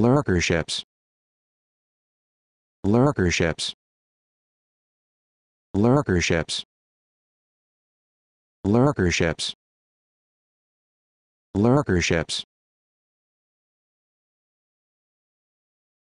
lurkerships. Lurkerships. Lurkerships. Lurkerships. Lurkerships.